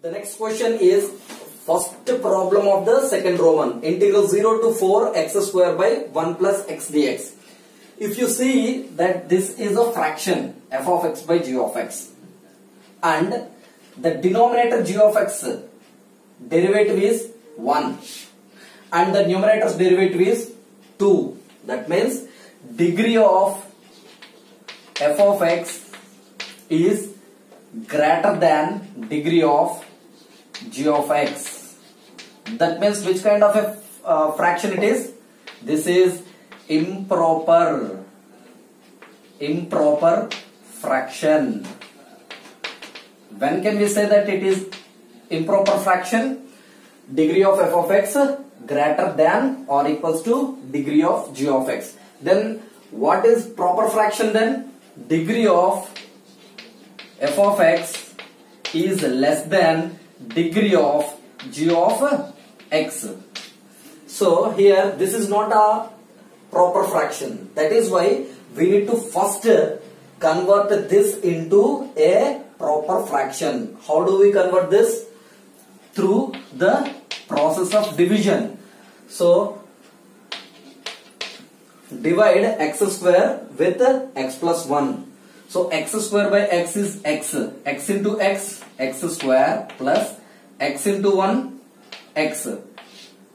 The next question is first problem of the second Roman integral 0 to 4 x square by 1 plus x dx. If you see that this is a fraction f of x by g of x. And the denominator g of x derivative is 1 and the numerator's derivative is 2 that means degree of f of x is greater than degree of g of x. That means which kind of a uh, fraction it is? This is improper. Improper fraction. When can we say that it is improper fraction? Degree of f of x greater than or equals to degree of g of x. Then what is proper fraction then? Degree of f of x is less than degree of g of x. So here this is not a proper fraction. That is why we need to first convert this into a proper fraction. How do we convert this? Through the process of division. So divide x square with x plus 1 so x square by x is x. x into x, x square plus x into 1, x.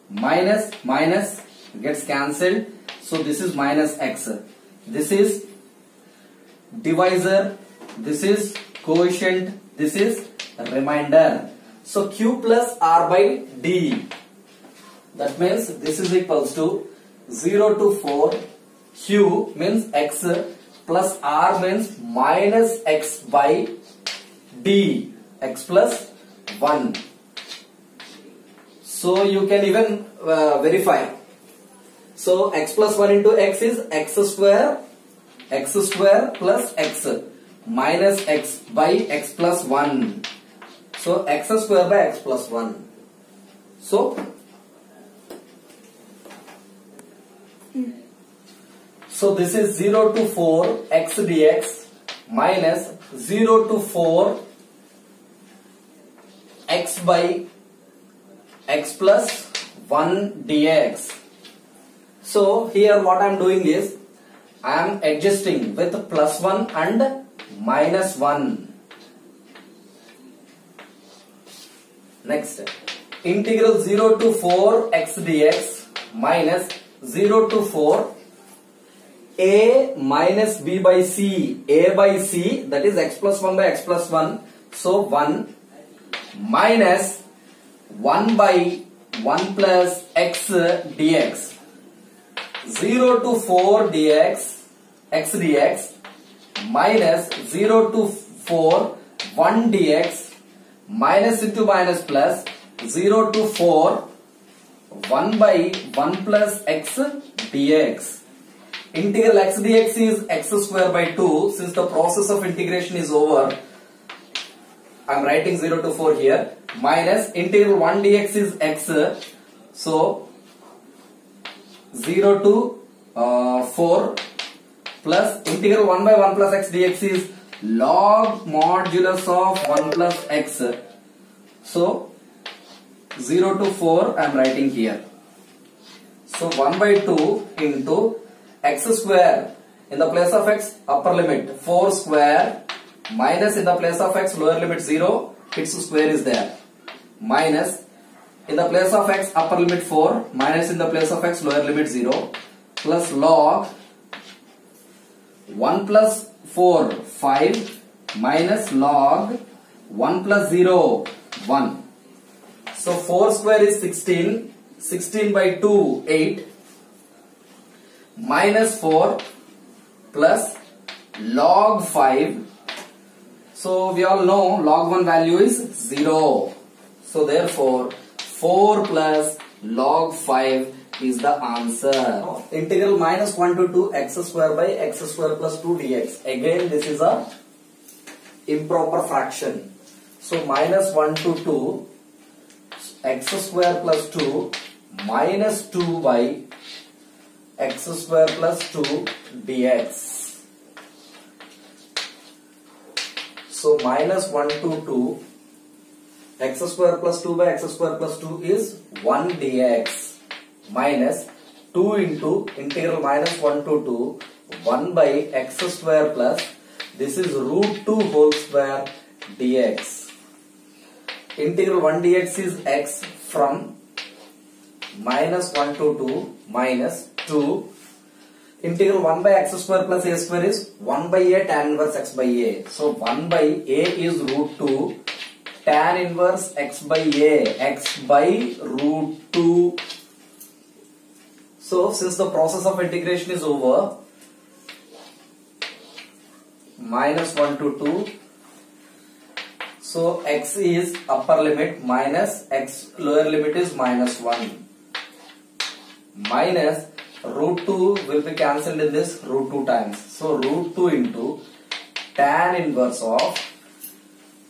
Minus, minus gets cancelled. So this is minus x. This is divisor. This is quotient. This is remainder. So q plus r by d. That means this is equals to 0 to 4. q means x plus r means minus x by d. X plus 1 so you can even uh, verify. So x plus 1 into x is x square x square plus x. Minus x by x plus 1 so x square by x plus 1 so So this is 0 to 4 x dx minus 0 to 4 x by x plus 1 dx. So here what I am doing is I am adjusting with plus 1 and minus 1. Next integral 0 to 4 x dx minus 0 to 4 a minus b by c. A by c that is x plus 1 by x plus 1 so 1 minus 1 by 1 plus x dx. 0 to 4 dx x dx minus 0 to 4 1 dx minus into minus plus 0 to 4 1 by 1 plus x dx integral x dx is x square by 2 since the process of integration is over I am writing 0 to 4 here. Minus integral 1 dx is x. So 0 to uh, 4 plus integral 1 by 1 plus x dx is log modulus of 1 plus x. So 0 to 4 I am writing here. So 1 by 2 into x square in the place of x upper limit. 4 square minus in the place of x lower limit 0 its square is there. Minus in the place of x upper limit 4 minus in the place of x lower limit 0 plus log 1 plus 4 5 minus log 1 plus 0 1 so 4 square is 16 16 by 2 8 minus 4 plus log 5 so we all know log 1 value is 0 so therefore 4 plus log 5 is the answer. Integral minus 1 to 2 x square by x square plus 2 dx. Again this is a improper fraction. So minus 1 to 2 x square plus 2 minus 2 by x square plus 2 dx. So minus 1 to 2 x square plus 2 by x square plus 2 is 1 dx minus 2 into integral minus 1 to 2 1 by x square plus this is root 2 whole square dx. Integral 1 dx is x from minus 1 to 2 minus 2 integral 1 by x square plus a square is 1 by a tan inverse x by a. So 1 by a is root 2 tan inverse x by a x by root 2. So since the process of integration is over minus 1 to 2 so x is upper limit minus x lower limit is minus 1 minus root 2 will be cancelled in this root 2 times. So root 2 into tan inverse of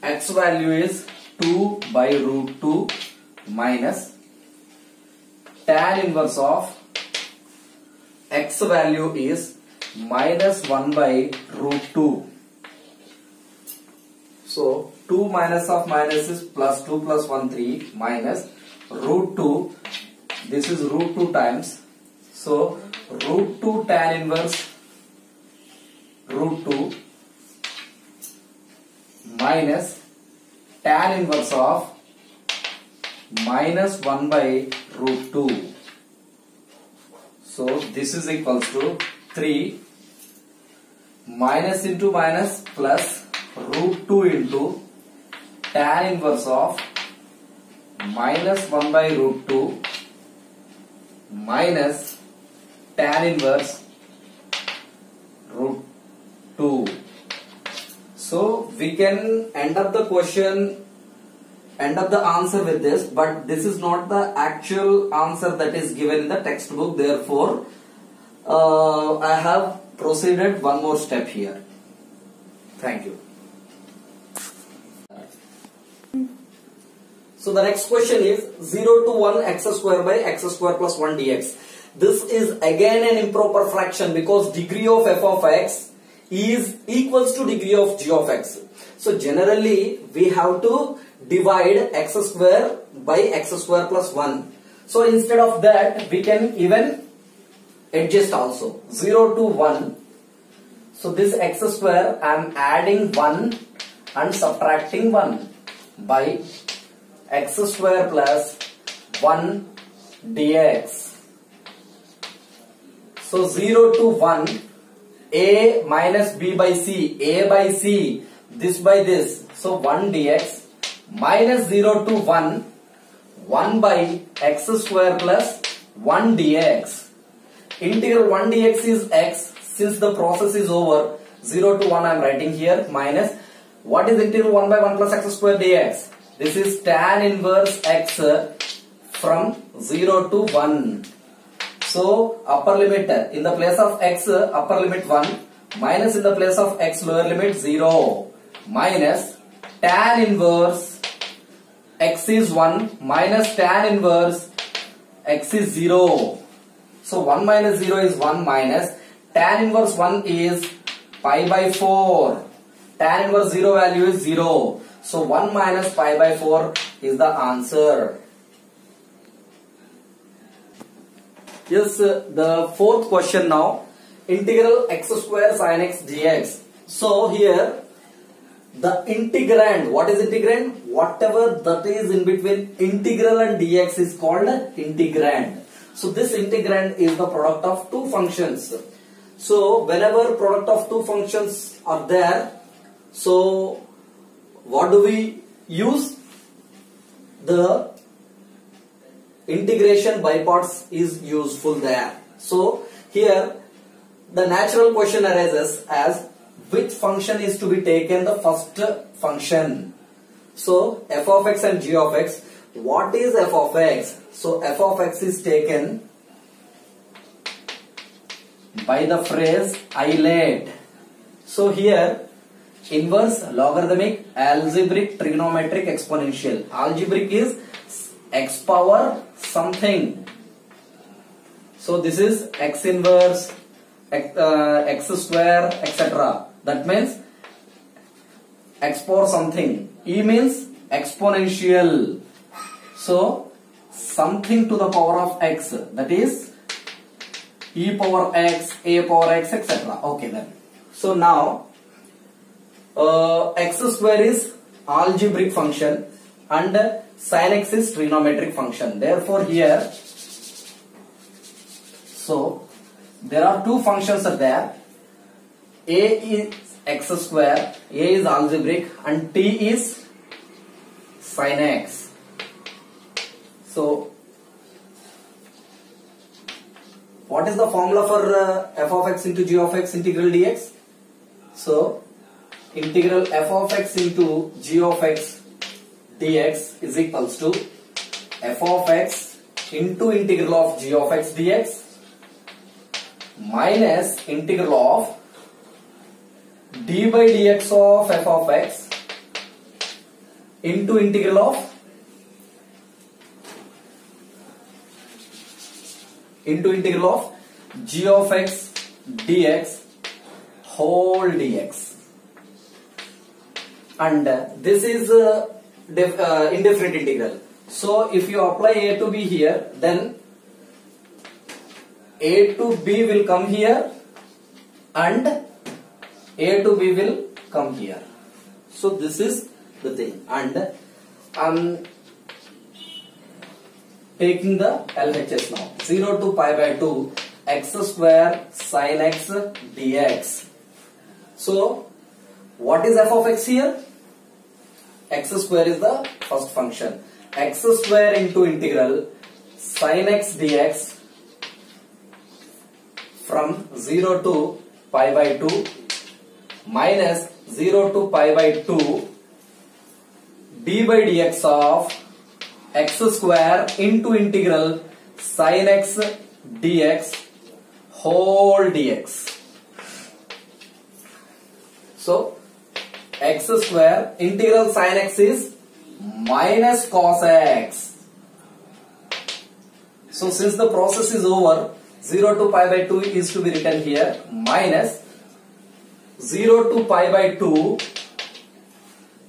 x value is 2 by root 2 minus tan inverse of x value is minus 1 by root 2. So 2 minus of minus is plus 2 plus 1 3 minus root 2 this is root 2 times so root 2 tan inverse root 2 minus tan inverse of minus 1 by root 2 so this is equals to 3 minus into minus plus root 2 into tan inverse of minus 1 by root 2 minus tan inverse root 2. So we can end up the question, end up the answer with this, but this is not the actual answer that is given in the textbook. Therefore, uh, I have proceeded one more step here. Thank you. So the next question is 0 to 1 x square by x square plus 1 dx. This is again an improper fraction because degree of f of x is equals to degree of g of x. So generally we have to divide x square by x square plus 1. So instead of that we can even adjust also 0 to 1. So this x square I am adding 1 and subtracting 1 by x square plus 1 dx. So 0 to 1 a minus b by c a by c this by this. So 1 dx minus 0 to 1 1 by x square plus 1 dx. Integral 1 dx is x. Since the process is over 0 to 1 I am writing here minus. What is integral 1 by 1 plus x square dx? This is tan inverse x from 0 to 1 so upper limit in the place of x upper limit 1 minus in the place of x lower limit 0 minus tan inverse x is 1 minus tan inverse x is 0. So 1 minus 0 is 1 minus tan inverse 1 is pi by 4. Tan inverse 0 value is 0. So 1 minus pi by 4 is the answer. Yes, the fourth question now. Integral x square sin x dx. So here the integrand, what is integrand? Whatever that is in between integral and dx is called integrand. So this integrand is the product of two functions. So whenever product of two functions are there, so what do we use? The integration by parts is useful there. So here the natural question arises as which function is to be taken the first function. So f of x and g of x. What is f of x? So f of x is taken by the phrase ILATE. So here inverse, logarithmic, algebraic, trigonometric, exponential. Algebraic is x power something. So this is x inverse, x, uh, x square, etc. That means x power something. E means exponential. So something to the power of x that is e power x, a power x, etc. Okay then. So now uh, x square is algebraic function and sin x is trigonometric function. Therefore here, so there are two functions are there. A is x square, A is algebraic and T is sin x. So what is the formula for uh, f of x into g of x integral dx? So integral f of x into g of x dx is equals to f of x into integral of g of x dx minus integral of d by dx of f of x into integral of into integral of g of x dx whole dx. And this is uh, uh, indefinite integral. So if you apply a to b here then a to b will come here and a to b will come here. So this is the thing. And i'm taking the LHS now. 0 to pi by 2 x square sin x dx. So what is f of x here x square is the first function x square into integral sin x dx from 0 to pi by 2 minus 0 to pi by 2 d by dx of x square into integral sin x dx whole dx. So x square integral sin x is minus cos x. So since the process is over 0 to pi by 2 is to be written here minus 0 to pi by 2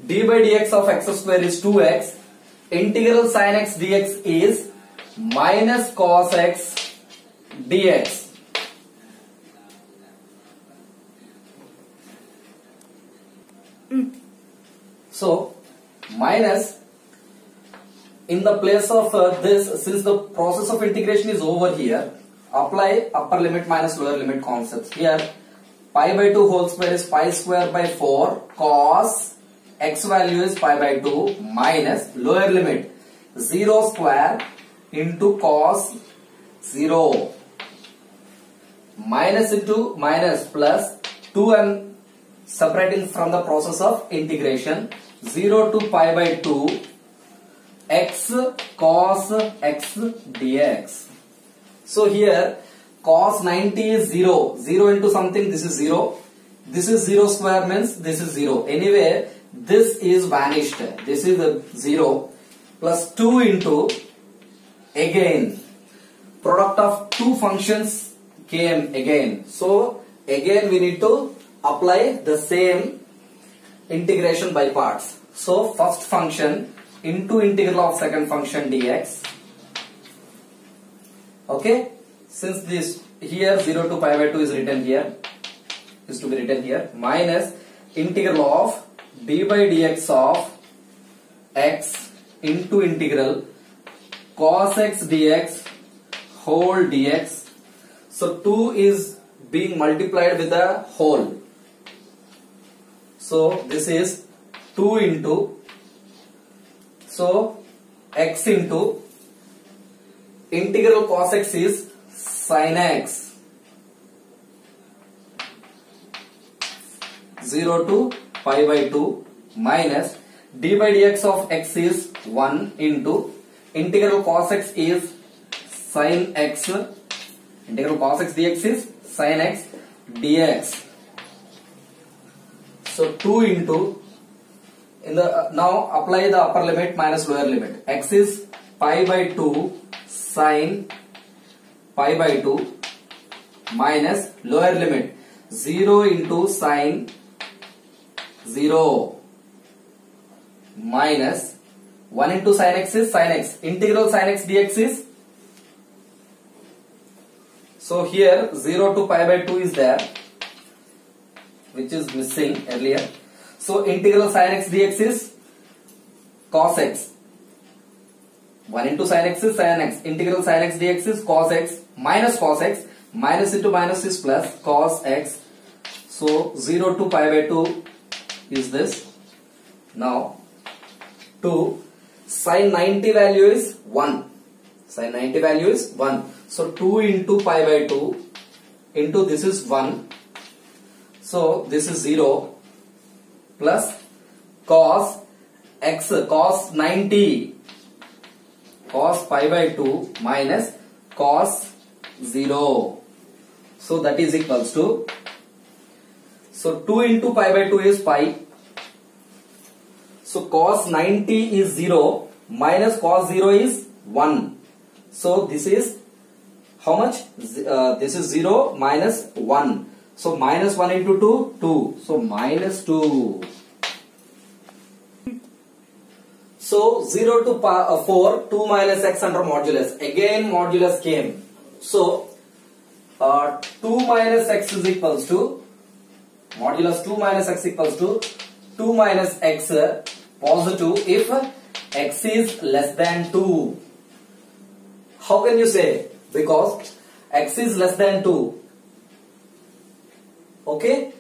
d by dx of x square is 2x integral sin x dx is minus cos x dx so minus in the place of uh, this since the process of integration is over here apply upper limit minus lower limit concepts here. Pi by 2 whole square is pi square by 4 cos x value is pi by 2 minus lower limit 0 square into cos 0 minus into minus plus 2 and separating from the process of integration 0 to pi by 2 x cos x dx. So here cos 90 is 0 0 into something this is 0 this is 0 square means this is 0 anyway this is vanished. This is the 0 plus 2 into again product of two functions came again. So again we need to apply the same integration by parts. So first function into integral of second function dx. Okay? Since this here 0 to pi by 2 is written here is to be written here minus integral of d by dx of x into integral cos x dx whole dx. So 2 is being multiplied with the whole so this is 2 into so x into integral cos x is sin x. 0 to pi by 2 minus d by dx of x is 1 into integral cos x is sin x. Integral cos x dx is sin x dx so 2 into in the uh, now apply the upper limit minus lower limit. X is pi by 2 sine pi by 2 minus lower limit. 0 into sine 0 minus 1 into sin x is sin x. Integral sin x dx is? So here 0 to pi by 2 is there which is missing earlier. So integral sin x dx is cos x. 1 into sin x is sin x. Integral sin x dx is cos x minus cos x. Minus into minus is plus cos x. So 0 to pi by 2 is this. Now 2 sin 90 value is 1. Sin 90 value is 1. So 2 into pi by 2 into this is 1. So this is 0 plus cos x cos 90 cos pi by 2 minus cos 0. So that is equals to so 2 into pi by 2 is pi. So cos 90 is 0 minus cos 0 is 1. So this is how much? Uh, this is 0 minus 1. So minus 1 into 2, 2. So minus 2. So 0 to uh, 4, 2 minus x under modulus. Again modulus came. So uh, 2 minus x is equals to modulus 2 minus x equals to 2 minus x positive if x is less than 2. How can you say? Because x is less than 2. Okay?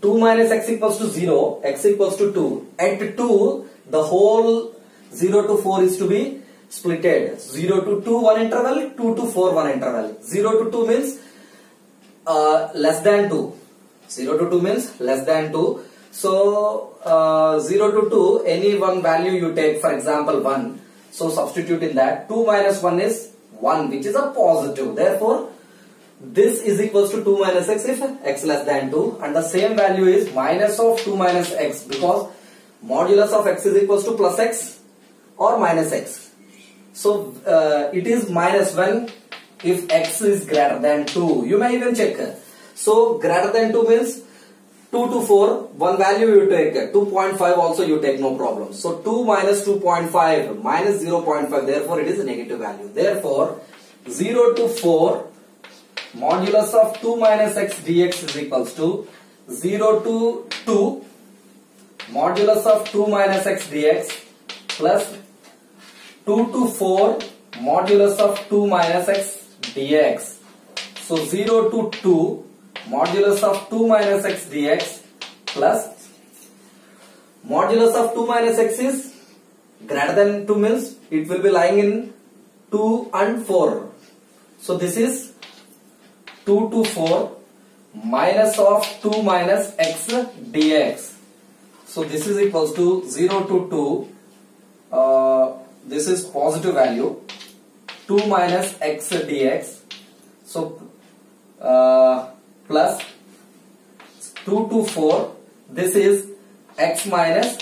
2 minus x equals to 0, x equals to 2. At 2, the whole 0 to 4 is to be splitted. 0 to 2 one interval, 2 to 4 one interval. 0 to 2 means uh, less than 2. 0 to 2 means less than 2. So uh, 0 to 2 any one value you take for example 1. So substitute in that 2 minus 1 is 1 which is a positive. Therefore this is equals to 2 minus x if x less than 2 and the same value is minus of 2 minus x because modulus of x is equals to plus x or minus x. So uh, it is 1 if x is greater than 2. You may even check. So greater than 2 means 2 to 4, one value you take, 2.5 also you take no problem. So 2 minus 2.5 minus 0.5 therefore it is a negative value. Therefore 0 to 4 modulus of 2 minus x dx is equals to 0 to 2 modulus of 2 minus x dx plus 2 to 4 modulus of 2 minus x dx. So 0 to 2 modulus of 2 minus x dx plus modulus of 2 minus x is greater than 2 means it will be lying in 2 and 4. So this is 2 to 4 minus of 2 minus x dx. So this is equals to 0 to 2. Uh, this is positive value. 2 minus x dx. So uh, plus 2 to 4. This is x minus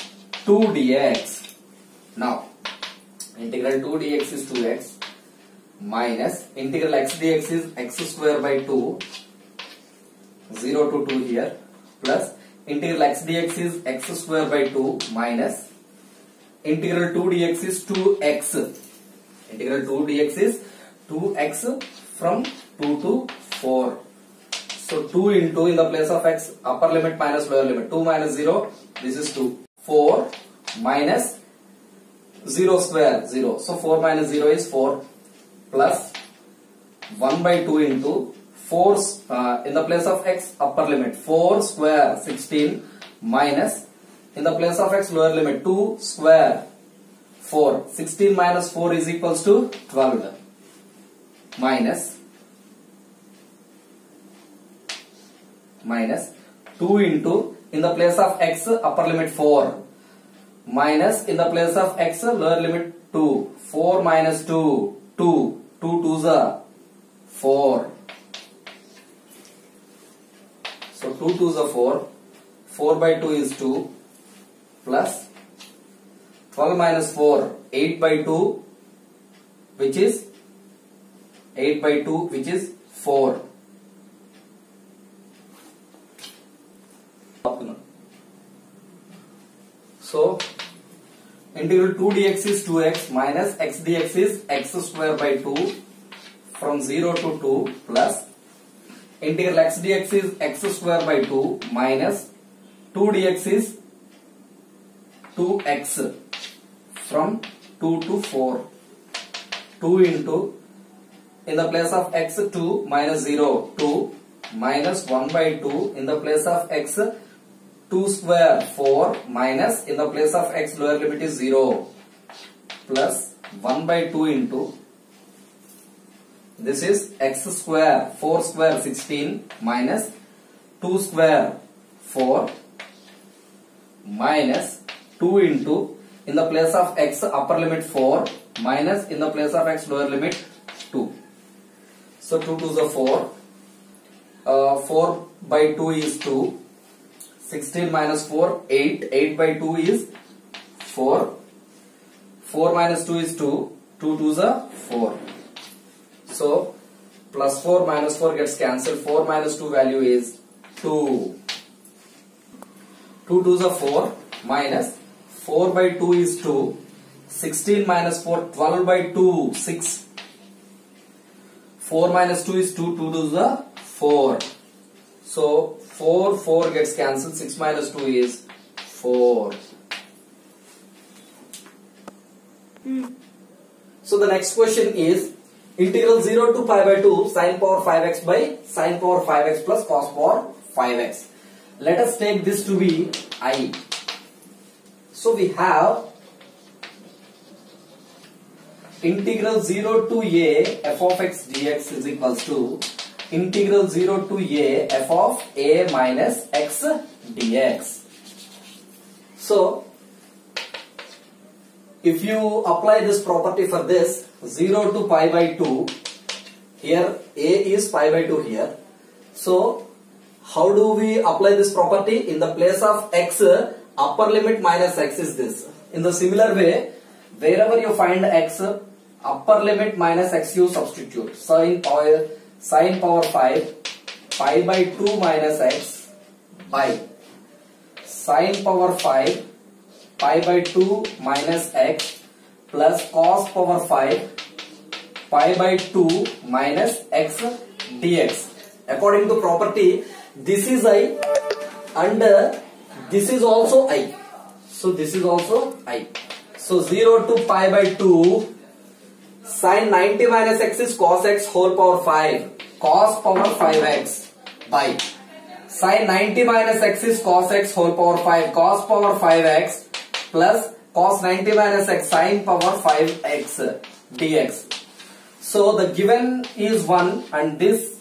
2 dx. Now integral 2 dx is 2x minus integral x dx is x square by 2 0 to 2 here plus integral x dx is x square by 2 minus integral 2 dx is 2x integral 2 dx is 2x from 2 to 4 so 2 into in the place of x upper limit minus lower limit. 2 minus 0 this is 2 4 minus 0 square 0 so 4 minus 0 is 4 plus 1 by 2 into 4 uh, in the place of x upper limit. 4 square 16 minus in the place of x lower limit. 2 square 4 16 minus 4 is equals to 12 minus minus 2 into in the place of x upper limit 4 minus in the place of x lower limit 2 4 minus 2 2 2 2 is 4 so 2 2 is 4 4 by 2 is 2 plus 12 minus 4 8 by 2 which is 8 by 2 which is 4 so integral 2 dx is 2x minus x dx is x square by 2 from 0 to 2 plus integral x dx is x square by 2 minus 2 dx is 2x from 2 to 4 2 into in the place of x 2 minus 0 2 minus 1 by 2 in the place of x 2 square 4 minus in the place of x lower limit is 0 plus 1 by 2 into this is x square 4 square 16 minus 2 square 4 minus 2 into in the place of x upper limit 4 minus in the place of x lower limit 2 so 2 to the 4 uh, 4 by 2 is 2 16 minus 4 8 8 by 2 is 4 4 minus 2 is 2 2 to a 4 so plus 4 minus 4 gets cancelled. 4 minus 2 value is 2 2 to a 4 minus 4 by 2 is 2 16 minus 4 12 by 2 6 4 minus 2 is 2 2 to the 4 so 4 4 gets cancelled. 6 minus 2 is 4 hmm. so the next question is integral 0 to pi by 2 sine power 5x by sine power 5x plus cos power 5x let us take this to be i. So we have integral 0 to a f of x dx is equals to integral 0 to a f of a minus x dx. So, if you apply this property for this 0 to pi by 2, here a is pi by 2 here. So, how do we apply this property? In the place of x, upper limit minus x is this. In the similar way, wherever you find x, upper limit minus x you substitute. Sine power, sine power 5, pi by 2 minus x by sine power 5, pi by 2 minus x plus cos power 5, pi by 2 minus x dx. According to property, this is i and uh, this is also i. So this is also i. So 0 to pi by 2 Sine 90 minus x is cos x whole power 5. Cos power 5x by Sine 90 minus x is cos x whole power 5. Cos power 5x plus cos 90 minus x sine power 5x dx. So the given is 1 and this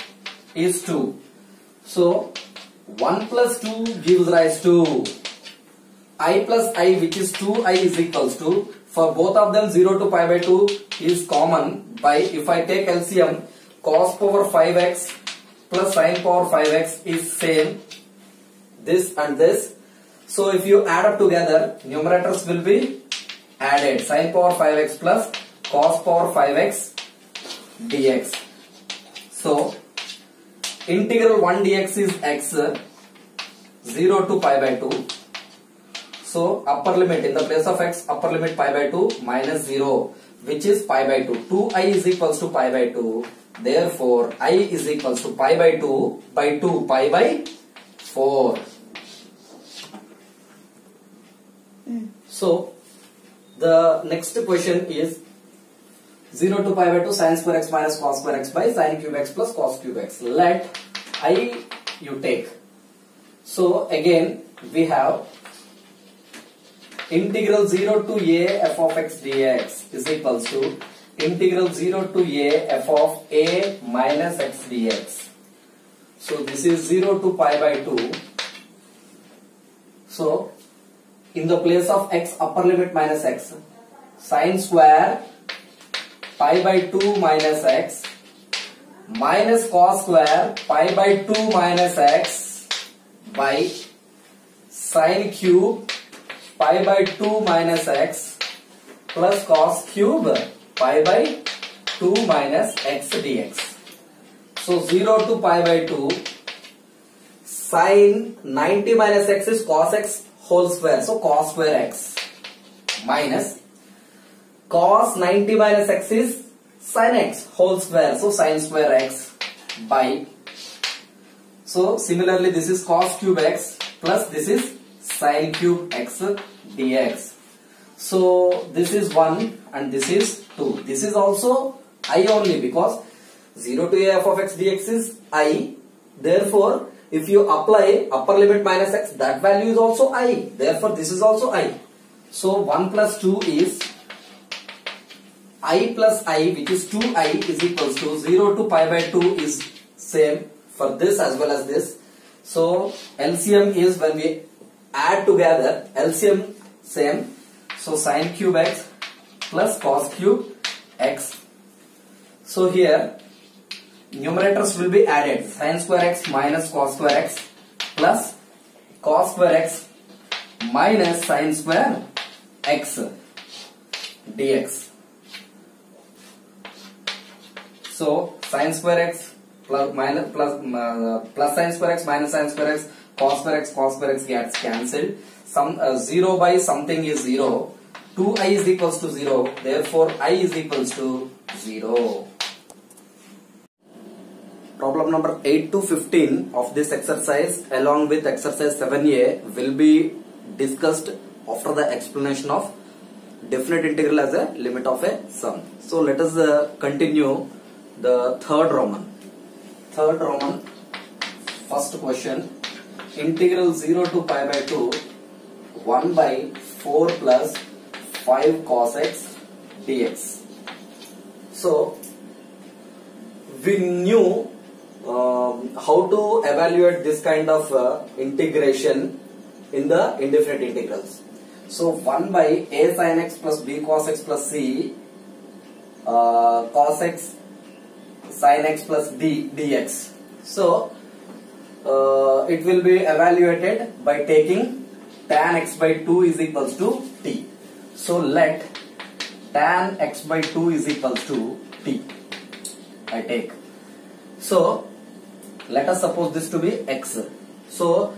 is 2. So 1 plus 2 gives rise to i plus i which is 2i is equals to for both of them 0 to pi by 2 is common by if I take LCM cos power 5x plus sin power 5x is same. This and this. So if you add up together numerators will be added. Sin power 5x plus cos power 5x dx. So integral 1 dx is x 0 to pi by 2 so upper limit in the place of x upper limit pi by 2 minus 0 which is pi by 2. 2i is equals to pi by 2. Therefore i is equals to pi by 2 by 2 pi by 4. Hmm. So the next question is 0 to pi by 2 sin square x minus cos square x by sin cube x plus cos cube x. Let i you take. So again we have integral 0 to a f of x dx is equals to integral 0 to a f of a minus x dx. So this is 0 to pi by 2. So in the place of x upper limit minus x sine square pi by 2 minus x minus cos square pi by 2 minus x by sine cube pi by 2 minus x plus cos cube pi by 2 minus x dx. So 0 to pi by 2 sine 90 minus x is cos x whole square. So cos square x minus cos 90 minus x is sin x whole square. So sin square x by. So similarly this is cos cube x plus this is sin cube x dx. So this is 1 and this is 2. This is also i only because 0 to a f of x dx is i. Therefore if you apply upper limit minus x that value is also i. Therefore this is also i. So 1 plus 2 is i plus i which is 2i is equals to 0 to pi by 2 is same for this as well as this. So LCM is when we add together LCM same. So sine cube x plus cos cube x. So here numerators will be added sine square x minus cos square x plus cos square x minus sine square x dx. So sine square x plus minus plus uh, plus sin square x minus sine square x cos square x cos square x gets cancelled. Some uh, zero by something is zero. 2i is equals to 0 therefore i is equals to 0 problem number 8 to 15 of this exercise along with exercise 7a will be discussed after the explanation of definite integral as a limit of a sum. So let us uh, continue the third roman. Third roman first question. Integral 0 to pi by 2 1 by 4 plus 5 cos x dx. So, we knew um, how to evaluate this kind of uh, integration in the indefinite integrals. So, 1 by a sin x plus b cos x plus c uh, cos x sin x plus d dx. So, uh, it will be evaluated by taking tan x by 2 is equals to t. So let tan x by 2 is equals to t. I take. So let us suppose this to be x. So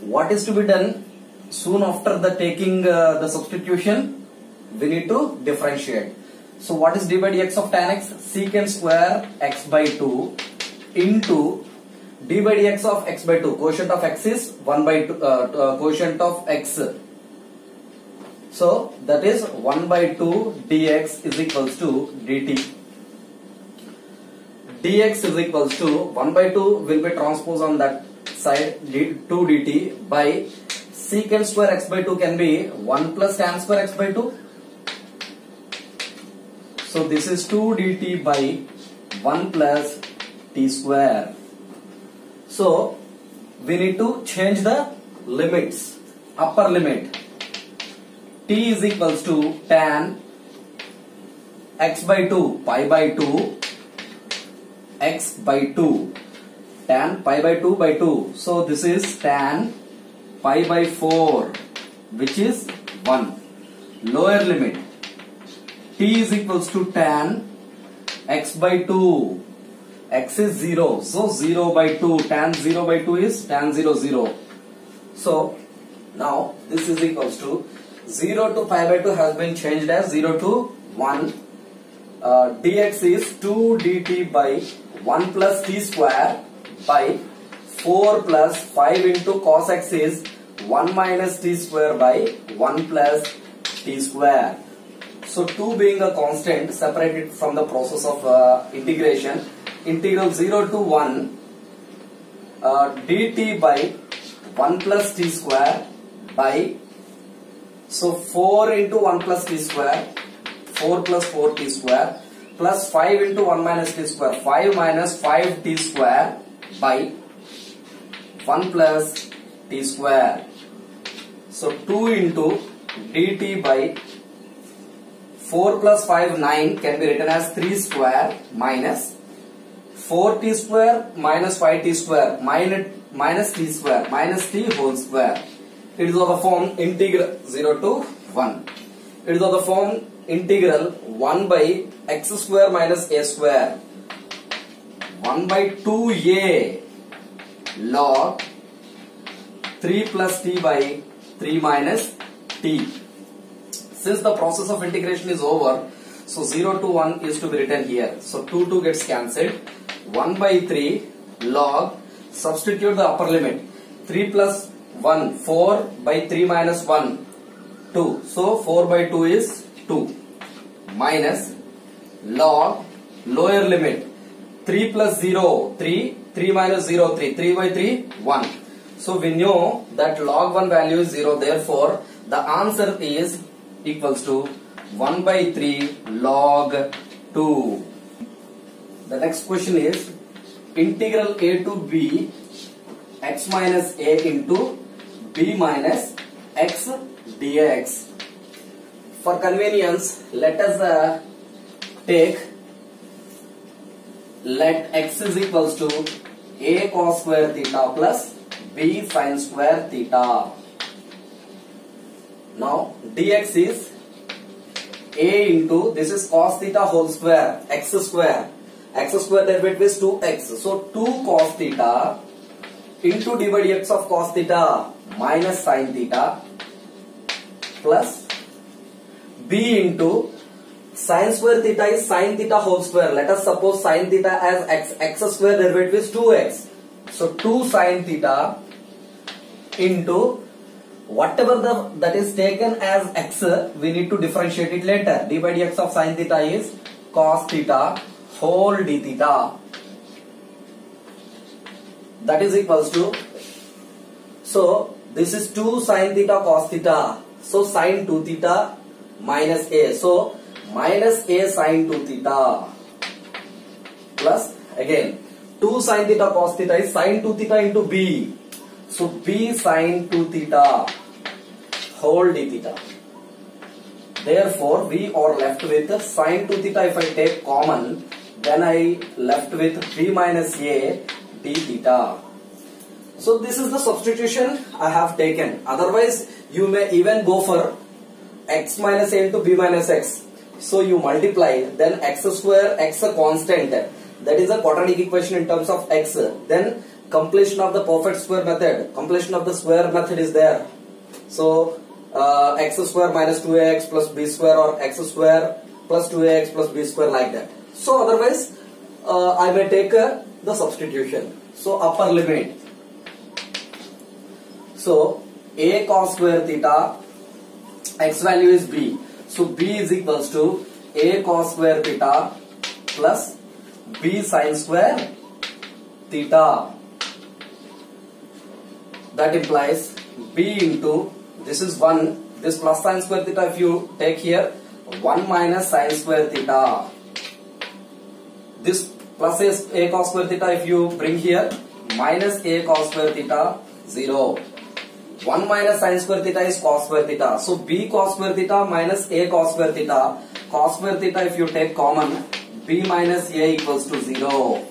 what is to be done soon after the taking uh, the substitution we need to differentiate. So what is d by dx of tan x? Secant square x by 2 into d by dx of x by 2. Quotient of x is 1 by 2, uh, uh, quotient of x so that is 1 by 2 dx is equals to dt. dx is equals to 1 by 2 will be transposed on that side 2 dt by secant square x by 2 can be 1 plus tan square x by 2. So this is 2 dt by 1 plus t square. So we need to change the limits upper limit. T is equals to tan x by 2 pi by 2 x by 2 tan pi by 2 by 2 so this is tan pi by 4 which is 1 lower limit. T is equals to tan x by 2 x is 0 so 0 by 2 tan 0 by 2 is tan 0 0 so now this is equals to 0 to pi by 2 has been changed as 0 to 1. Uh, dx is 2 dt by 1 plus t square by 4 plus 5 into cos x is 1 minus t square by 1 plus t square. So 2 being a constant separated from the process of uh, integration. Integral 0 to 1 uh, dt by 1 plus t square by so 4 into 1 plus t square, 4 plus 4 t square, plus 5 into 1 minus t square, 5 minus 5 t square by 1 plus t square. So 2 into dt by 4 plus 5 9 can be written as 3 square minus 4 t square minus 5 t square minus, minus t square minus t whole square. It is of the form integral 0 to 1. It is of the form integral 1 by x square minus a square 1 by 2a log 3 plus t by 3 minus t. Since the process of integration is over, so 0 to 1 is to be written here. So 2 2 gets cancelled. 1 by 3 log, substitute the upper limit. 3 plus 1, 4 by 3 minus 1, 2. So 4 by 2 is 2 minus log lower limit. 3 plus 0 3 3 minus 0 3 3 by 3 1 so we know that log 1 value is 0 therefore the answer is equals to 1 by 3 log 2 the next question is integral a to b x minus a into b minus x dx for convenience let us uh, take let x is equals to a cos square theta plus b sin square theta. Now dx is a into this is cos theta whole square x square x square derivative is 2x so 2 cos theta into d by dx of cos theta minus sin theta plus b into Sin square theta is sin theta whole square. Let us suppose sin theta as x. x square derivative is 2x. So 2 sin theta into whatever the that is taken as x we need to differentiate it later. d by dx of sin theta is cos theta for d theta that is equal to so this is two sine theta cos theta so sine two theta minus a so minus a sine two theta plus again two sine theta cos theta is sine two theta into b so b sine two theta whole d theta therefore, we are left with sin 2 theta if i take common then I left with b minus a d theta. So this is the substitution I have taken. Otherwise you may even go for x minus a into b minus x so you multiply then x square x a constant that is a quadratic equation in terms of x. Then completion of the perfect square method. Completion of the square method is there. So uh, x square minus 2ax plus b square or x square plus 2ax plus b square like that. So otherwise uh, I may take uh, the substitution. So upper limit. So a cos square theta x value is b. So b is equals to a cos square theta plus b sin square theta. That implies b into this is 1 this plus sin square theta if you take here 1 minus sin square theta. This plus a, a cos square theta if you bring here minus a cos square theta 0. 1 minus sin square theta is cos square theta. So b cos square theta minus a cos square theta. Cos square theta if you take common b minus a equals to 0.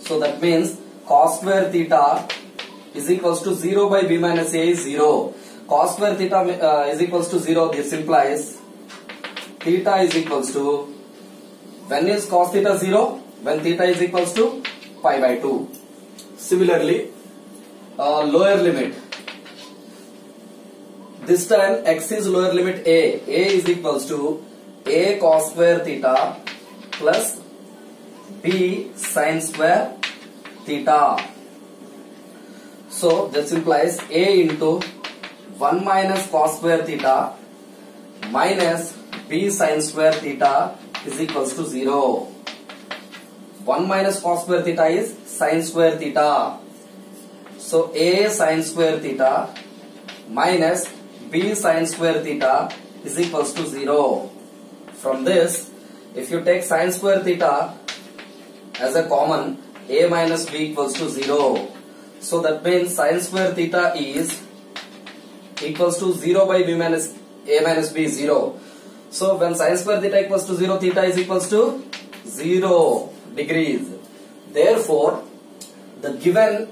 So that means cos square theta is equals to 0 by b minus a is 0. Cos square theta uh, is equals to 0. This implies theta is equals to when is cos theta 0? When theta is equals to pi by 2. Similarly, uh, lower limit this time x is lower limit a. a is equals to a cos square theta plus b sin square theta. So this implies a into 1 minus cos square theta minus b sin square theta is equals to 0. 1 minus cos square theta is sin square theta. So a sin square theta minus b sin square theta is equals to 0. From this, if you take sin square theta as a common, a minus b equals to 0. So that means sin square theta is equals to 0 by b minus a minus b 0. So when sin square theta equals to 0, theta is equals to 0 degrees. Therefore, the given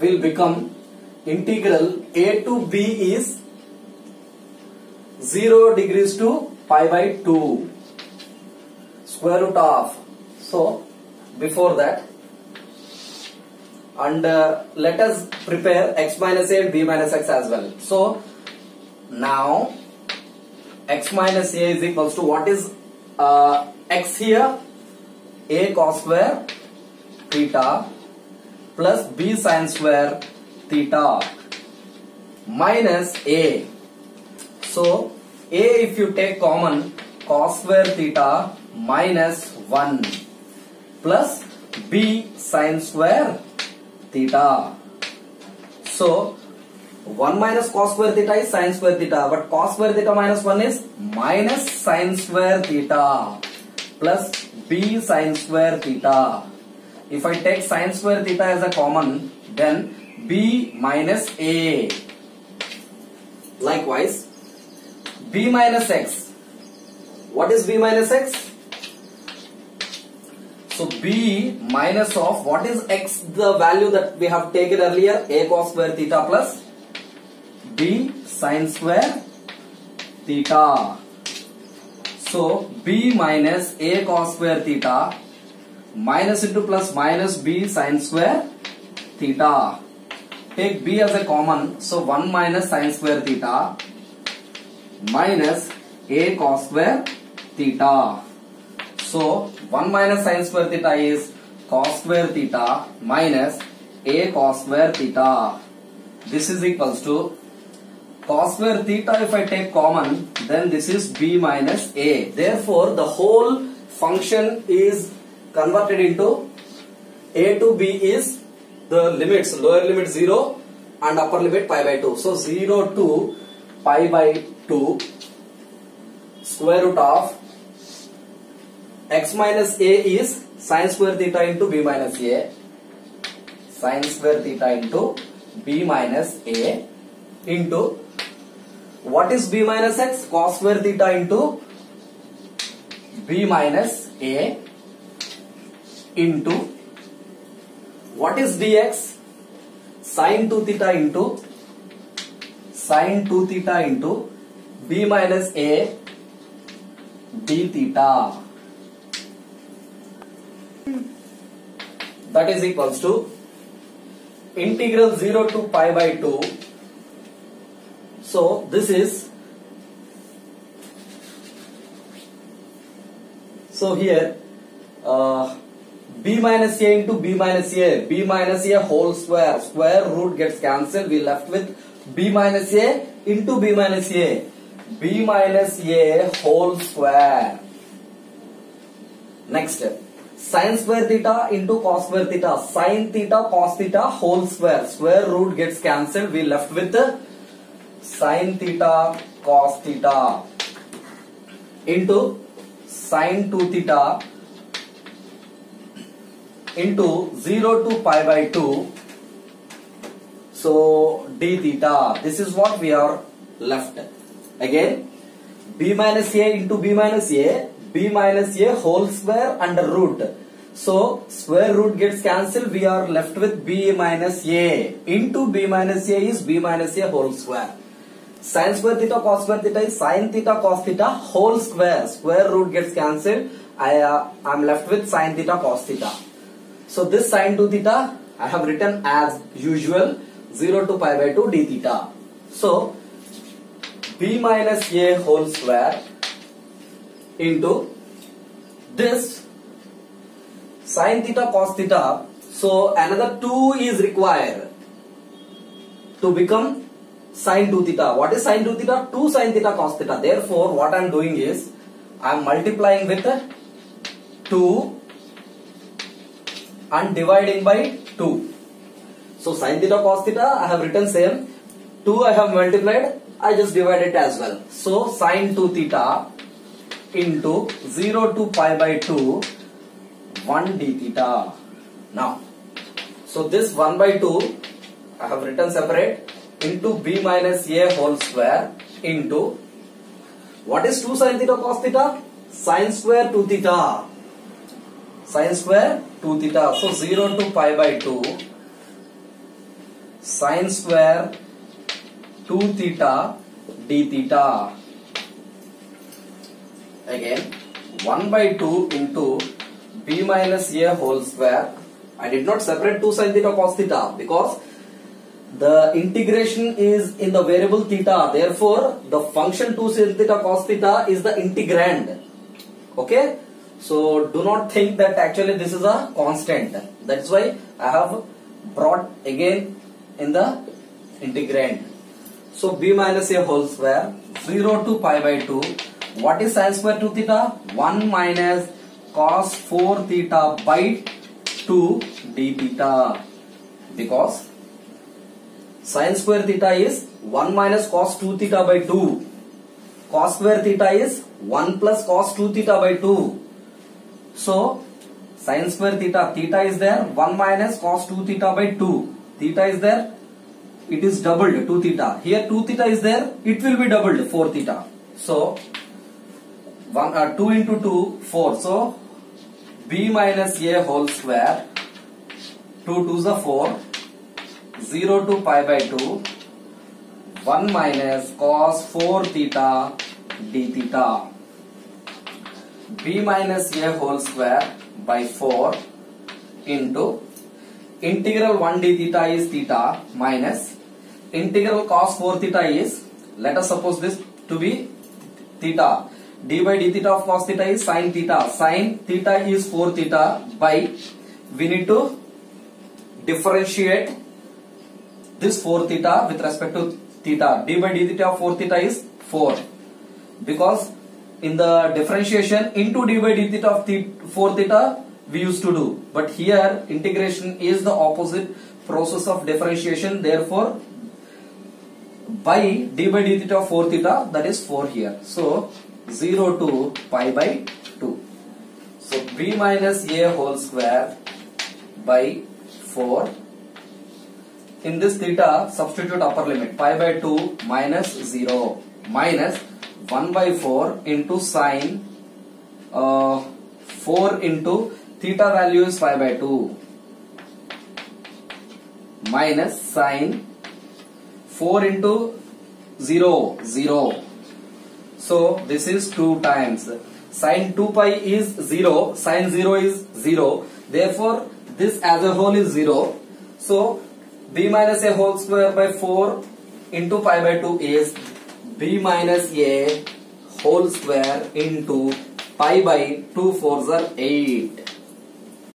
will become integral a to b is 0 degrees to pi by 2 square root of so before that and uh, let us prepare x minus a and b minus x as well so now x minus a is equals to what is uh, x here? a cos square theta plus b sin square theta minus a. So a if you take common cos square theta minus 1 plus b sin square theta. So 1 minus cos square theta is sin square theta but cos square theta minus 1 is minus sin square theta plus b sin square theta. If I take sin square theta as a common then b minus a. Likewise b minus x. What is b minus x? So b minus of what is x the value that we have taken earlier a cos square theta plus b sine square theta so b minus a cos square theta minus into plus minus b sine square theta take b as a common so one minus sine square theta minus a cos square theta so one minus sine square theta is cos square theta minus a cos square theta this is equals to cos square theta if I take common then this is b minus a. Therefore the whole function is converted into a to b is the limits lower limit 0 and upper limit pi by 2. So 0 to pi by 2 square root of x minus a is sin square theta into b minus a sin square theta into b minus a into what is b minus x cos square theta into b minus a into what is dx sin 2 theta into sin 2 theta into b minus a d theta that is equals to integral 0 to pi by 2 so this is so here uh, b minus a into b minus a. B minus a whole square. Square root gets cancelled. We left with b minus a into b minus a. B minus a whole square. Next step. Sin square theta into cos square theta. Sin theta cos theta whole square. Square root gets cancelled. We left with sine theta cos theta into sine two theta into zero to five by two so d theta this is what we are left again b minus a into b minus a b minus a whole square under root so, square root gets cancelled, we are left with b minus a. Into b minus a is b minus a whole square. Sin square theta cos square theta is sin theta cos theta whole square. Square root gets cancelled. I uh, i'm left with sin theta cos theta. So this sin 2 theta i have written as usual 0 to pi by 2 d theta. So b minus a whole square into this sin theta cos theta. So another 2 is required to become sin 2 theta. What is sin 2 theta? 2 sin theta cos theta. Therefore what i am doing is i am multiplying with 2 and dividing by 2 so sin theta cos theta i have written same. 2 i have multiplied i just divide it as well. So sin 2 theta into 0 to pi by 2 1 d theta. Now so this 1 by 2 i have written separate into b minus a whole square into what is 2 sin theta cos theta? Sin square 2 theta. Sin square 2 theta. So 0 to pi by 2 sin square 2 theta d theta. Again 1 by 2 into b minus a whole square. I did not separate 2 sin theta cos theta because the integration is in the variable theta. Therefore, the function 2 sin theta cos theta is the integrand. Okay. So do not think that actually this is a constant. That's why I have brought again in the integrand. So b minus a whole square 0 to pi by 2. What is sin square 2 theta? 1 minus cos 4 theta by 2 d theta. Because sin square theta is 1 minus cos 2 theta by 2. Cos square theta is 1 plus cos 2 theta by 2. So sin square theta, theta is there, 1 minus cos 2 theta by 2. Theta is there, it is doubled 2 theta. Here 2 theta is there, it will be doubled 4 theta. So 1, uh, 2 into 2, 4. So b minus a whole square, 2 to the 4, 0 to pi by 2, 1 minus cos 4 theta d theta b minus a whole square by 4 into integral 1 d theta is theta minus integral cos 4 theta is let us suppose this to be theta d by d theta of cos theta is sin theta sin theta is 4 theta by we need to differentiate this 4 theta with respect to theta. D by d theta of 4 theta is 4 because in the differentiation into d by d theta of theta, 4 theta we used to do. But here integration is the opposite process of differentiation. Therefore by d by d theta of 4 theta that is 4 here. So 0 to pi by 2 so b minus a whole square by 4 in this theta substitute upper limit pi by 2 minus 0 minus 1 by 4 into sine uh, 4 into theta value is 5 by 2 minus sine 4 into 0 0 so this is 2 times. Sine 2 pi is 0 sine 0 is 0 therefore this as a whole is 0 so b minus a whole square by 4 into pi by 2 is b minus a whole square into pi by 2 fours are 8